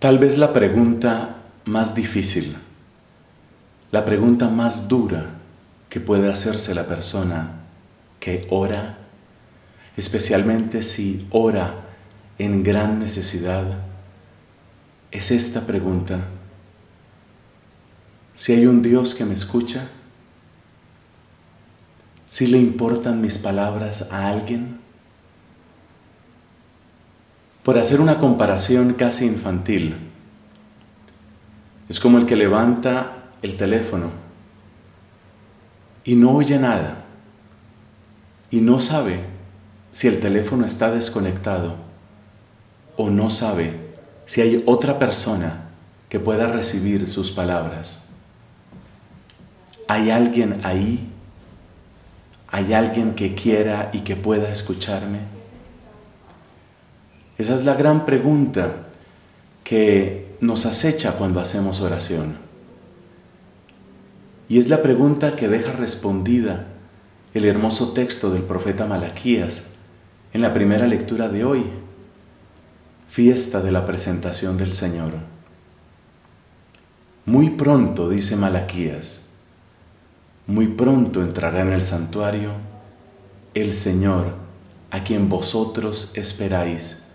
Tal vez la pregunta más difícil, la pregunta más dura que puede hacerse la persona que ora, especialmente si ora en gran necesidad, es esta pregunta. Si hay un Dios que me escucha, si le importan mis palabras a alguien, por hacer una comparación casi infantil, es como el que levanta el teléfono y no oye nada y no sabe si el teléfono está desconectado o no sabe si hay otra persona que pueda recibir sus palabras. ¿Hay alguien ahí? ¿Hay alguien que quiera y que pueda escucharme? Esa es la gran pregunta que nos acecha cuando hacemos oración. Y es la pregunta que deja respondida el hermoso texto del profeta Malaquías en la primera lectura de hoy, fiesta de la presentación del Señor. Muy pronto, dice Malaquías, muy pronto entrará en el santuario el Señor a quien vosotros esperáis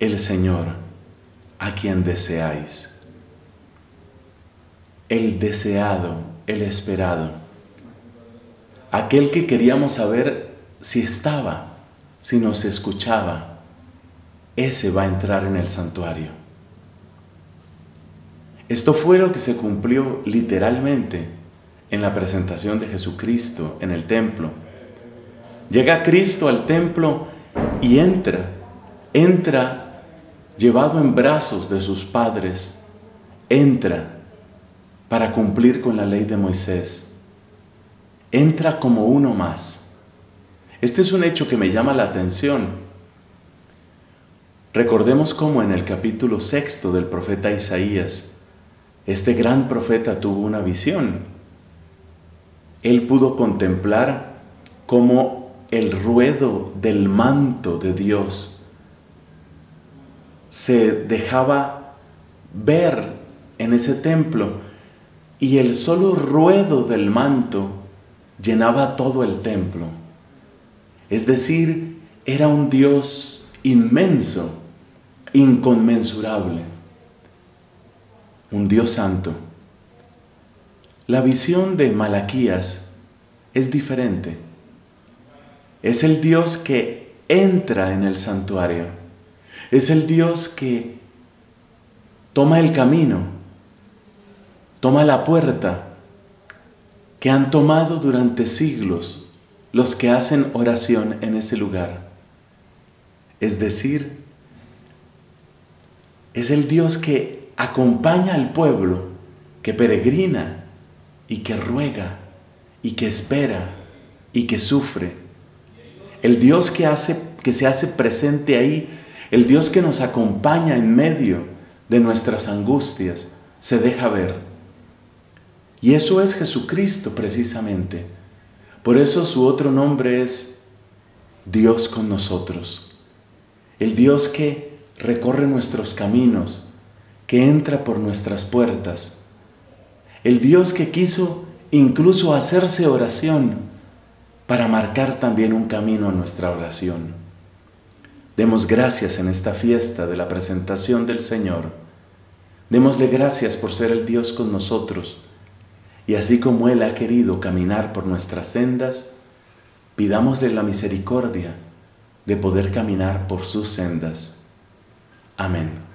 el Señor a quien deseáis. El deseado, el esperado. Aquel que queríamos saber si estaba, si nos escuchaba. Ese va a entrar en el santuario. Esto fue lo que se cumplió literalmente en la presentación de Jesucristo en el templo. Llega Cristo al templo y entra, entra llevado en brazos de sus padres, entra para cumplir con la ley de Moisés. Entra como uno más. Este es un hecho que me llama la atención. Recordemos cómo en el capítulo sexto del profeta Isaías, este gran profeta tuvo una visión. Él pudo contemplar cómo el ruedo del manto de Dios se dejaba ver en ese templo y el solo ruedo del manto llenaba todo el templo. Es decir, era un Dios inmenso, inconmensurable, un Dios santo. La visión de Malaquías es diferente. Es el Dios que entra en el santuario es el Dios que toma el camino, toma la puerta que han tomado durante siglos los que hacen oración en ese lugar. Es decir, es el Dios que acompaña al pueblo, que peregrina y que ruega y que espera y que sufre. El Dios que, hace, que se hace presente ahí el Dios que nos acompaña en medio de nuestras angustias se deja ver. Y eso es Jesucristo precisamente. Por eso su otro nombre es Dios con nosotros. El Dios que recorre nuestros caminos, que entra por nuestras puertas. El Dios que quiso incluso hacerse oración para marcar también un camino a nuestra oración. Demos gracias en esta fiesta de la presentación del Señor. Démosle gracias por ser el Dios con nosotros. Y así como Él ha querido caminar por nuestras sendas, pidámosle la misericordia de poder caminar por sus sendas. Amén.